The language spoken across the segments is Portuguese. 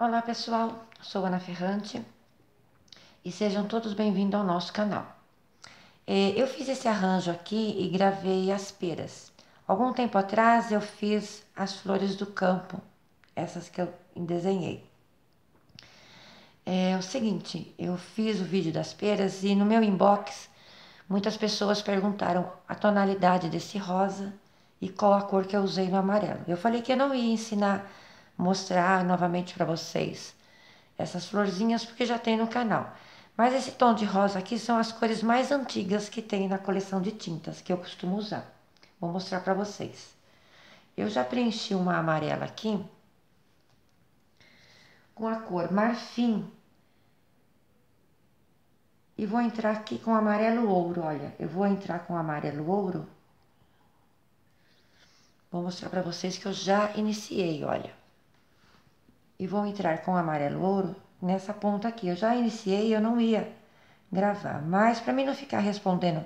Olá pessoal, sou Ana Ferrante e sejam todos bem-vindos ao nosso canal. É, eu fiz esse arranjo aqui e gravei as peras. Algum tempo atrás eu fiz as flores do campo, essas que eu desenhei. É o seguinte, eu fiz o vídeo das peras e no meu inbox muitas pessoas perguntaram a tonalidade desse rosa e qual a cor que eu usei no amarelo. Eu falei que eu não ia ensinar mostrar novamente para vocês essas florzinhas porque já tem no canal. Mas esse tom de rosa aqui são as cores mais antigas que tem na coleção de tintas que eu costumo usar. Vou mostrar para vocês. Eu já preenchi uma amarela aqui com a cor marfim. E vou entrar aqui com amarelo ouro, olha. Eu vou entrar com amarelo ouro. Vou mostrar para vocês que eu já iniciei, olha e vou entrar com amarelo ouro nessa ponta aqui. Eu já iniciei, eu não ia gravar, mas para mim não ficar respondendo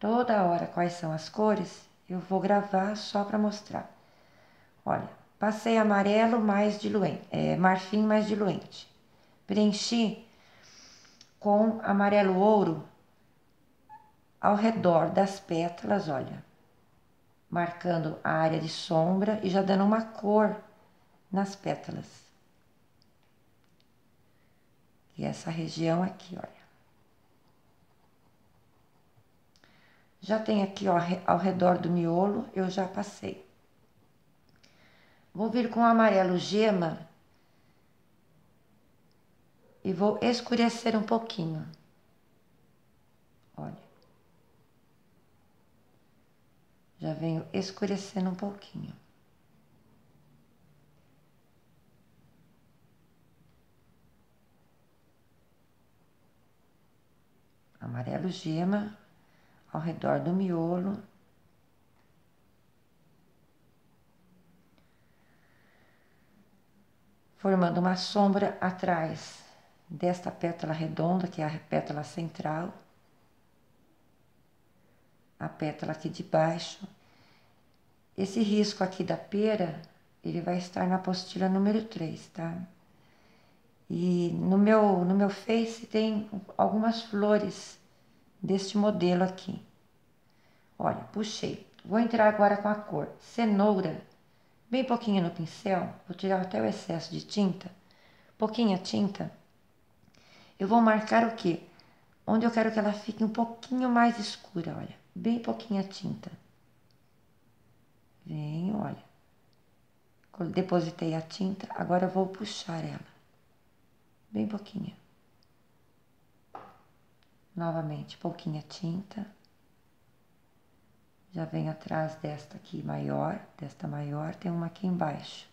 toda hora quais são as cores, eu vou gravar só para mostrar. Olha, passei amarelo mais diluente, é, marfim mais diluente. Preenchi com amarelo ouro ao redor das pétalas, olha, marcando a área de sombra e já dando uma cor nas pétalas e essa região aqui, olha. Já tem aqui, ó, ao redor do miolo, eu já passei. Vou vir com o amarelo gema e vou escurecer um pouquinho. Olha. Já venho escurecendo um pouquinho. Amarelo gema ao redor do miolo. Formando uma sombra atrás desta pétala redonda, que é a pétala central. A pétala aqui de baixo. Esse risco aqui da pera, ele vai estar na apostila número 3, tá? E no meu, no meu Face tem algumas flores deste modelo aqui. Olha, puxei. Vou entrar agora com a cor cenoura, bem pouquinho no pincel, vou tirar até o excesso de tinta, pouquinha tinta. Eu vou marcar o que? Onde eu quero que ela fique um pouquinho mais escura, olha, bem pouquinha tinta. Venho, olha. Depositei a tinta, agora eu vou puxar ela bem pouquinho. Novamente, pouquinha tinta. Já vem atrás desta aqui maior, desta maior, tem uma aqui embaixo.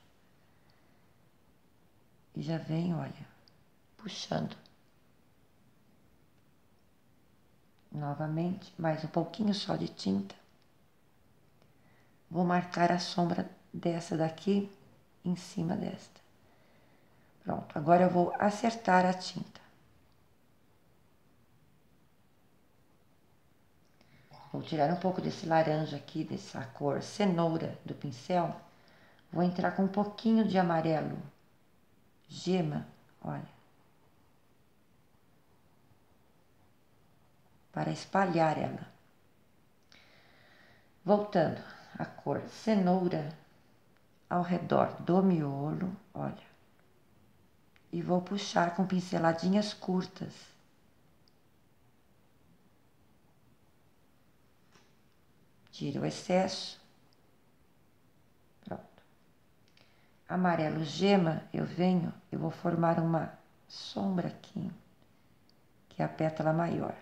E já vem, olha, puxando. Novamente, mais um pouquinho só de tinta. Vou marcar a sombra dessa daqui em cima desta. Pronto, agora eu vou acertar a tinta. Vou tirar um pouco desse laranja aqui, dessa cor cenoura do pincel. Vou entrar com um pouquinho de amarelo gema, olha. Para espalhar ela. Voltando, a cor cenoura ao redor do miolo, olha e vou puxar com pinceladinhas curtas. Tiro o excesso. Pronto. Amarelo gema, eu venho, eu vou formar uma sombra aqui, que é a pétala maior.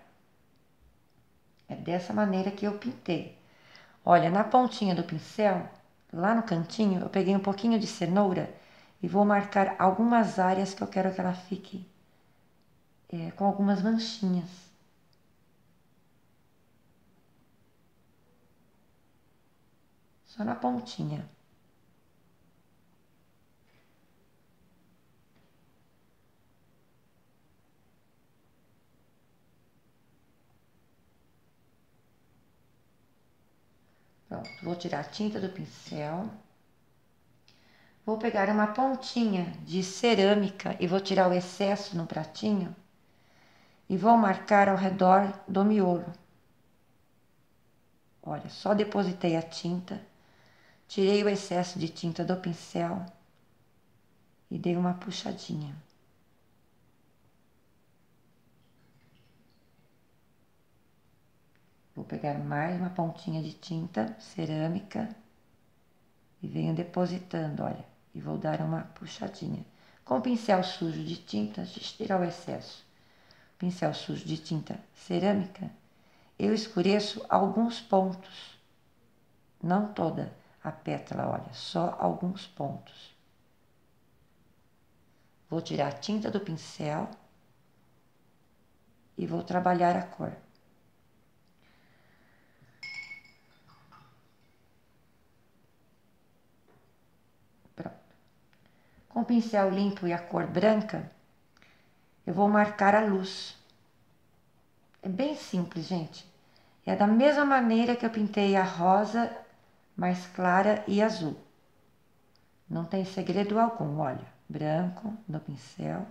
É dessa maneira que eu pintei. Olha, na pontinha do pincel, lá no cantinho, eu peguei um pouquinho de cenoura e vou marcar algumas áreas que eu quero que ela fique é, com algumas manchinhas. Só na pontinha. Pronto, vou tirar a tinta do pincel. Vou pegar uma pontinha de cerâmica e vou tirar o excesso no pratinho e vou marcar ao redor do miolo. Olha, só depositei a tinta, tirei o excesso de tinta do pincel e dei uma puxadinha. Vou pegar mais uma pontinha de tinta cerâmica e venho depositando, olha, e vou dar uma puxadinha. Com o pincel sujo de tinta, tirar o excesso. Pincel sujo de tinta cerâmica, eu escureço alguns pontos. Não toda a pétala, olha, só alguns pontos. Vou tirar a tinta do pincel e vou trabalhar a cor. Com o pincel limpo e a cor branca, eu vou marcar a luz. É bem simples, gente. É da mesma maneira que eu pintei a rosa mais clara e azul. Não tem segredo algum, olha. Branco no pincel.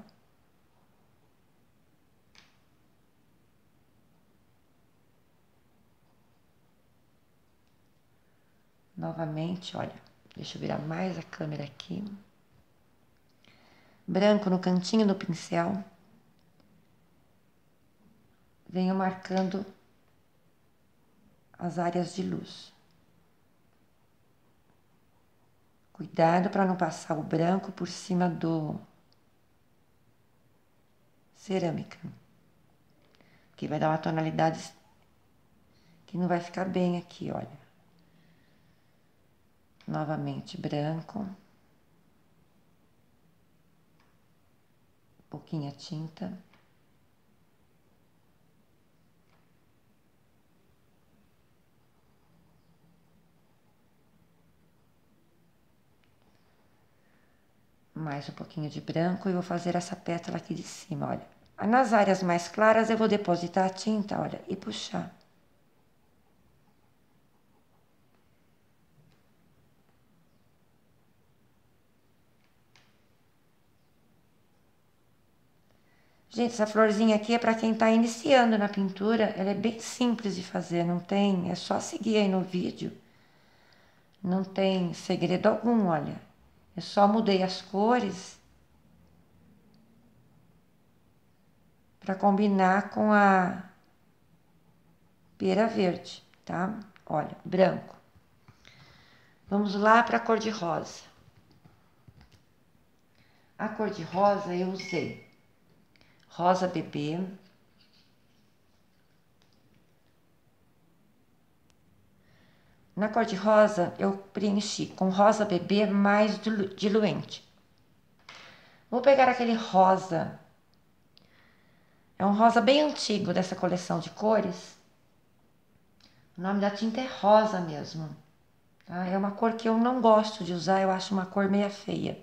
Novamente, olha, deixa eu virar mais a câmera aqui branco no cantinho do pincel. Venho marcando as áreas de luz. Cuidado para não passar o branco por cima do cerâmica, que vai dar uma tonalidade que não vai ficar bem aqui, olha. Novamente branco. pouquinha tinta. Mais um pouquinho de branco e vou fazer essa pétala aqui de cima, olha. Nas áreas mais claras eu vou depositar a tinta, olha, e puxar. Gente, essa florzinha aqui é para quem está iniciando na pintura. Ela é bem simples de fazer, não tem. É só seguir aí no vídeo. Não tem segredo algum, olha. Eu só mudei as cores para combinar com a pera verde, tá? Olha, branco. Vamos lá para a cor de rosa. A cor de rosa eu usei rosa bebê. Na cor de rosa, eu preenchi com rosa bebê mais diluente. Vou pegar aquele rosa, é um rosa bem antigo dessa coleção de cores. O nome da tinta é rosa mesmo. Tá? É uma cor que eu não gosto de usar, eu acho uma cor meia feia.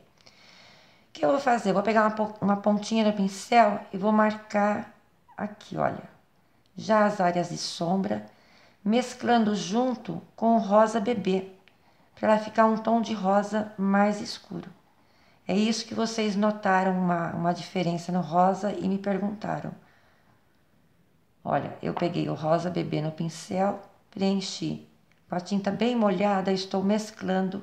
O que eu vou fazer? Vou pegar uma, uma pontinha no pincel e vou marcar aqui, olha, já as áreas de sombra, mesclando junto com o rosa bebê, para ela ficar um tom de rosa mais escuro. É isso que vocês notaram uma, uma diferença no rosa e me perguntaram. Olha, eu peguei o rosa bebê no pincel, preenchi. Com a tinta bem molhada, estou mesclando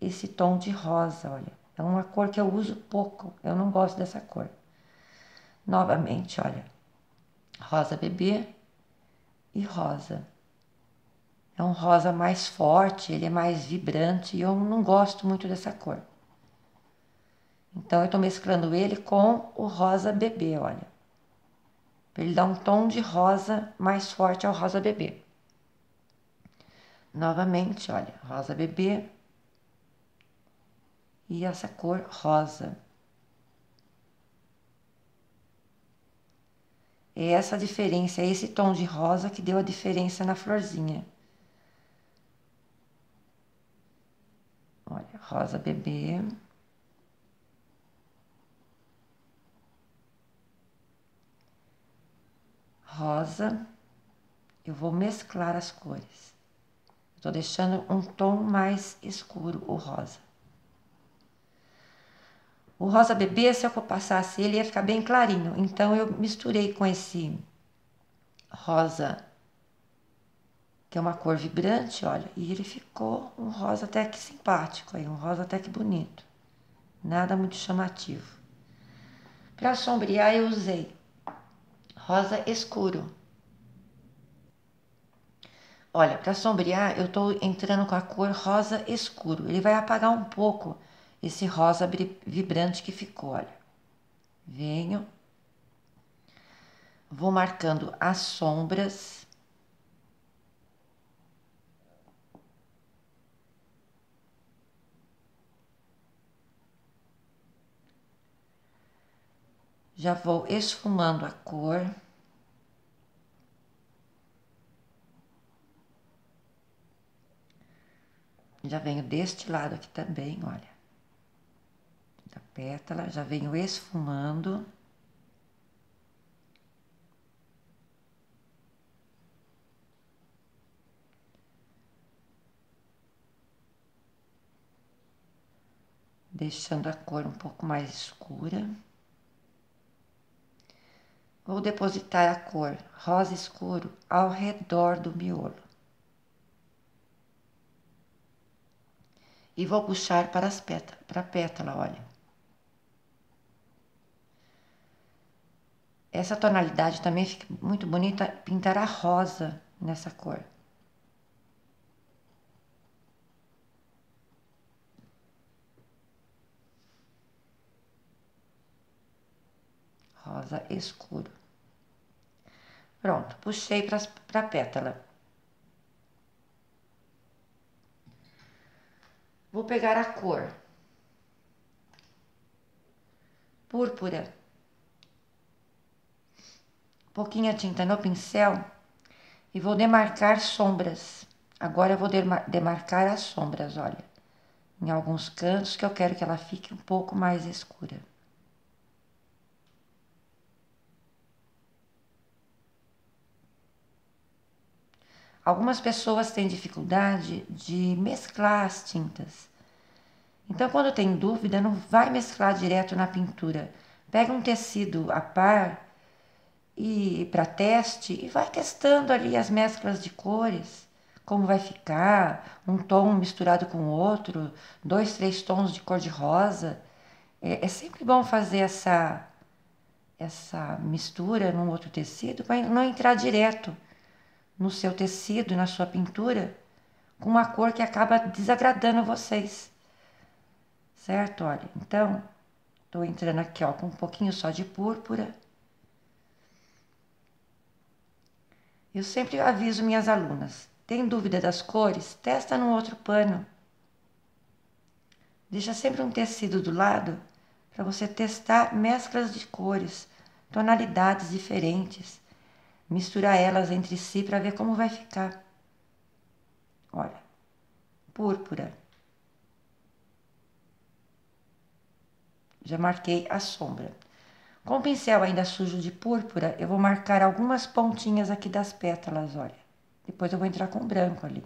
esse tom de rosa, olha. É uma cor que eu uso pouco, eu não gosto dessa cor. Novamente, olha, rosa bebê e rosa. É um rosa mais forte, ele é mais vibrante e eu não gosto muito dessa cor. Então eu estou mesclando ele com o rosa bebê, olha. Para ele dar um tom de rosa mais forte ao rosa bebê. Novamente, olha, rosa bebê e essa cor rosa. É essa diferença, é esse tom de rosa que deu a diferença na florzinha. Olha, rosa bebê. Rosa. Eu vou mesclar as cores. Estou deixando um tom mais escuro, o rosa. O rosa bebê, se eu passasse ele, ia ficar bem clarinho. Então eu misturei com esse rosa, que é uma cor vibrante, olha, e ele ficou um rosa até que simpático aí, um rosa até que bonito. Nada muito chamativo. Para sombrear eu usei rosa escuro. Olha, para sombrear eu estou entrando com a cor rosa escuro. Ele vai apagar um pouco esse rosa vibrante que ficou, olha. Venho, vou marcando as sombras. Já vou esfumando a cor. Já venho deste lado aqui também, olha pétala, já venho esfumando. Deixando a cor um pouco mais escura. Vou depositar a cor rosa escuro ao redor do miolo. E vou puxar para, as pétala, para a pétala, olha. Essa tonalidade também fica muito bonita, pintar a rosa nessa cor. Rosa escuro. Pronto, puxei para a pétala. Vou pegar a cor púrpura pouquinha tinta no pincel e vou demarcar sombras. Agora eu vou demarcar as sombras, olha, em alguns cantos que eu quero que ela fique um pouco mais escura. Algumas pessoas têm dificuldade de mesclar as tintas. Então, quando tem dúvida, não vai mesclar direto na pintura. Pega um tecido a par e para teste e vai testando ali as mesclas de cores, como vai ficar, um tom misturado com outro, dois, três tons de cor de rosa. É, é sempre bom fazer essa essa mistura num outro tecido para não entrar direto no seu tecido, na sua pintura, com uma cor que acaba desagradando vocês. Certo? Olha, então, estou entrando aqui ó, com um pouquinho só de púrpura Eu sempre aviso minhas alunas: tem dúvida das cores? Testa no outro pano. Deixa sempre um tecido do lado para você testar mesclas de cores, tonalidades diferentes, misturar elas entre si para ver como vai ficar. Olha, púrpura. Já marquei a sombra. Com o pincel ainda sujo de púrpura, eu vou marcar algumas pontinhas aqui das pétalas, olha. Depois eu vou entrar com branco ali.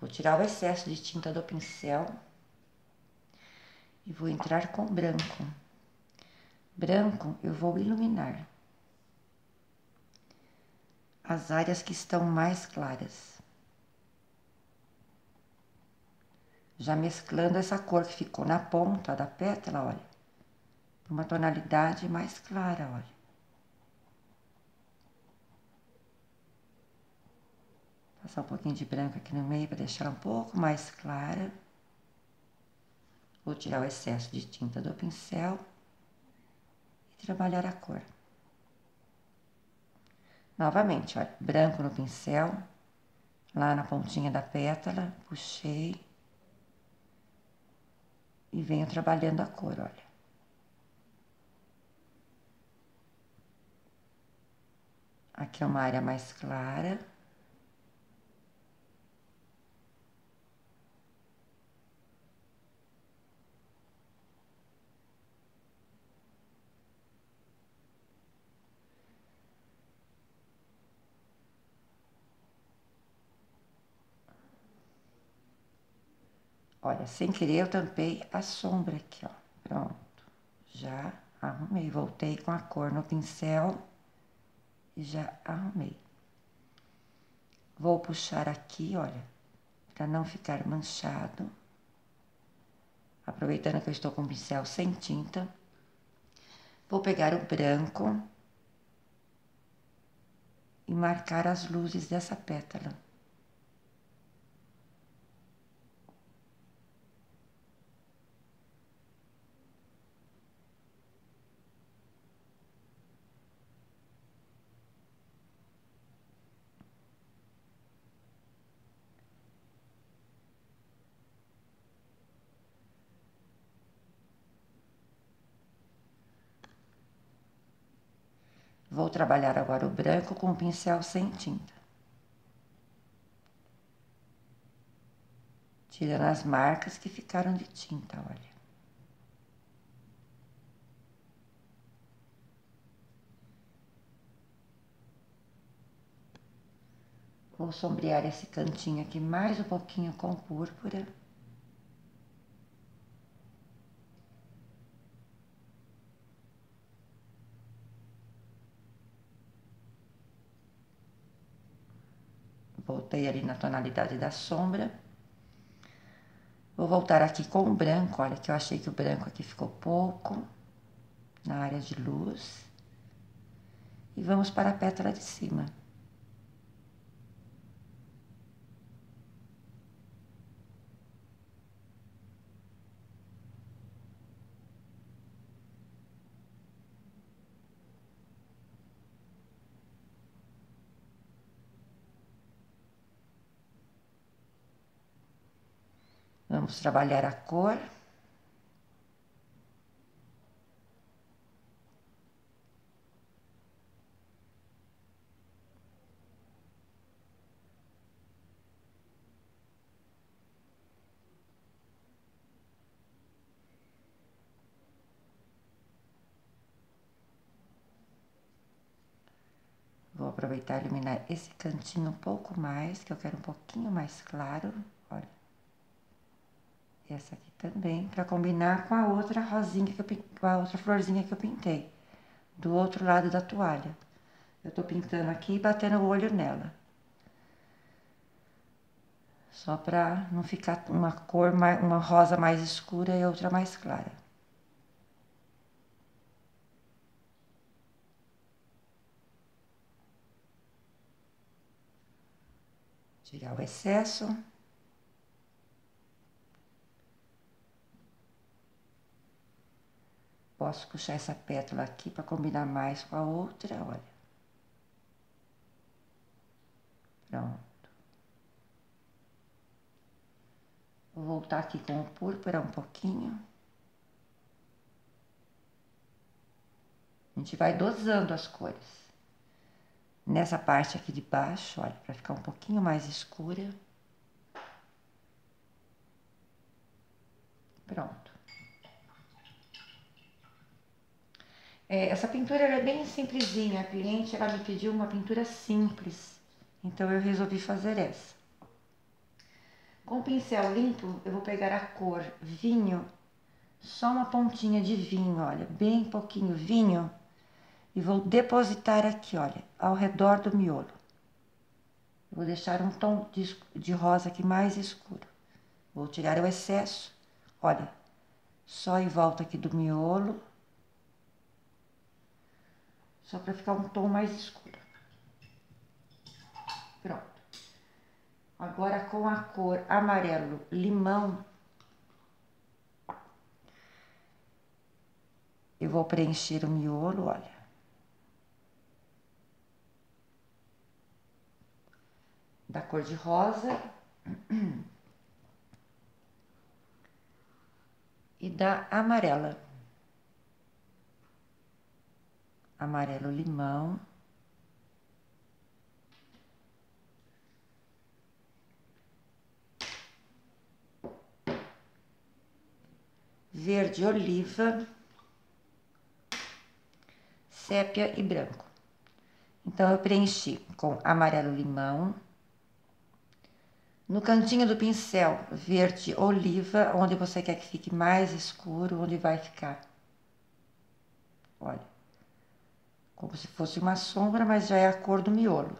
Vou tirar o excesso de tinta do pincel e vou entrar com branco. Branco eu vou iluminar as áreas que estão mais claras. Já mesclando essa cor que ficou na ponta da pétala, olha, uma tonalidade mais clara, olha. Passar um pouquinho de branco aqui no meio para deixar um pouco mais clara. Vou tirar o excesso de tinta do pincel e trabalhar a cor. Novamente, olha, branco no pincel, lá na pontinha da pétala, puxei e venho trabalhando a cor, olha. Aqui é uma área mais clara. Sem querer eu tampei a sombra aqui, ó. Pronto. Já arrumei. Voltei com a cor no pincel e já arrumei. Vou puxar aqui, olha, para não ficar manchado. Aproveitando que eu estou com o pincel sem tinta. Vou pegar o branco e marcar as luzes dessa pétala. Vou trabalhar agora o branco com o pincel sem tinta. Tirando as marcas que ficaram de tinta, olha. Vou sombrear esse cantinho aqui mais um pouquinho com púrpura. Voltei ali na tonalidade da sombra. Vou voltar aqui com o branco, olha que eu achei que o branco aqui ficou pouco, na área de luz. E vamos para a pétala de cima. Vamos trabalhar a cor. Vou aproveitar e iluminar esse cantinho um pouco mais, que eu quero um pouquinho mais claro, olha essa aqui também, para combinar com a outra rosinha, que eu, com a outra florzinha que eu pintei, do outro lado da toalha. Eu tô pintando aqui e batendo o olho nela. Só para não ficar uma cor, mais, uma rosa mais escura e outra mais clara. Tirar o excesso. Posso puxar essa pétala aqui para combinar mais com a outra, olha. Pronto. Vou voltar aqui com o púrpura um pouquinho. A gente vai dosando as cores. Nessa parte aqui de baixo, olha, para ficar um pouquinho mais escura. Pronto. É, essa pintura é bem simplesinha, a cliente ela me pediu uma pintura simples, então eu resolvi fazer essa. Com o pincel limpo, eu vou pegar a cor vinho, só uma pontinha de vinho, olha, bem pouquinho vinho, e vou depositar aqui, olha, ao redor do miolo. Vou deixar um tom de, de rosa aqui mais escuro. Vou tirar o excesso, olha, só em volta aqui do miolo só para ficar um tom mais escuro. Pronto. Agora com a cor amarelo limão, eu vou preencher o miolo, olha. Da cor de rosa. E da amarela. amarelo limão. Verde oliva, sépia e branco. Então, eu preenchi com amarelo limão. No cantinho do pincel, verde oliva, onde você quer que fique mais escuro, onde vai ficar. Olha como se fosse uma sombra, mas já é a cor do miolo.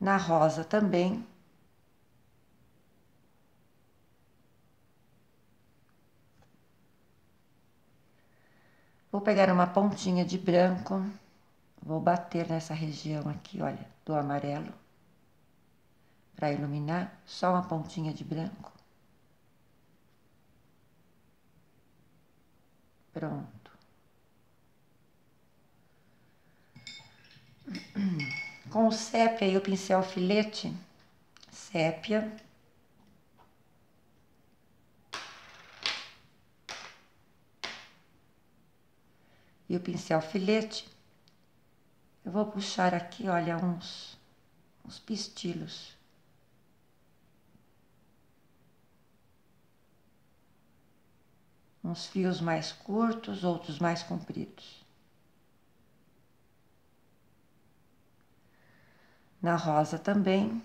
Na rosa também. Vou pegar uma pontinha de branco. Vou bater nessa região aqui, olha, do amarelo, para iluminar, só uma pontinha de branco. Pronto. Com o sépia e o pincel filete, sépia. E o pincel filete, eu vou puxar aqui, olha, uns, uns pistilos. Uns fios mais curtos, outros mais compridos. Na rosa também.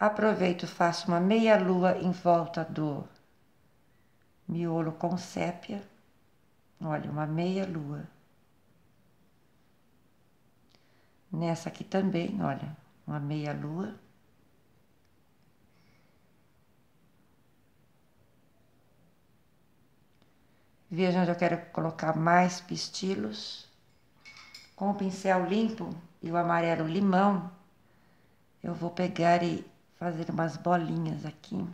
Aproveito, faço uma meia lua em volta do miolo com sépia. Olha, uma meia lua. Nessa aqui também, olha, uma meia lua. Veja onde eu quero colocar mais pistilos. Com o pincel limpo e o amarelo limão, eu vou pegar e fazer umas bolinhas aqui.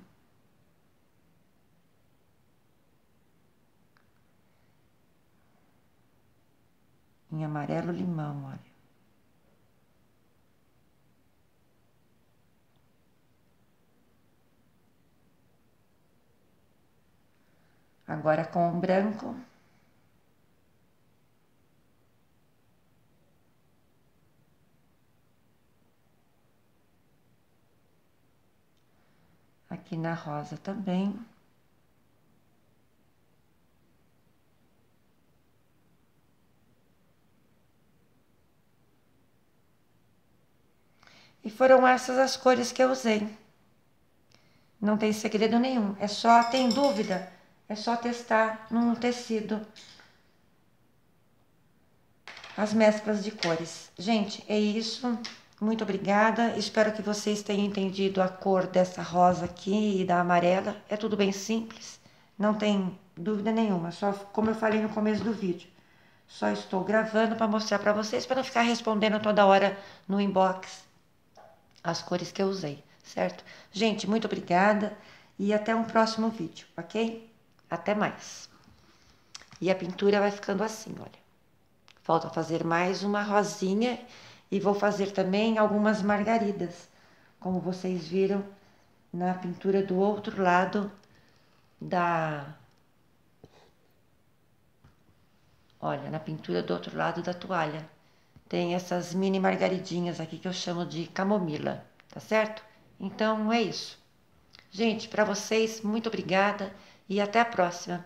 Em amarelo limão, olha. Agora com o branco. aqui na rosa também. E foram essas as cores que eu usei. Não tem segredo nenhum. É só, tem dúvida, é só testar num tecido as mesclas de cores. Gente, é isso. Muito obrigada. Espero que vocês tenham entendido a cor dessa rosa aqui e da amarela. É tudo bem simples, não tem dúvida nenhuma. Só como eu falei no começo do vídeo, só estou gravando para mostrar para vocês, para não ficar respondendo toda hora no inbox as cores que eu usei, certo? Gente, muito obrigada e até um próximo vídeo, ok? Até mais. E a pintura vai ficando assim, olha. Falta fazer mais uma rosinha e vou fazer também algumas margaridas, como vocês viram na pintura do outro lado da... Olha, na pintura do outro lado da toalha. Tem essas mini margaridinhas aqui que eu chamo de camomila, tá certo? Então é isso. Gente, para vocês, muito obrigada e até a próxima.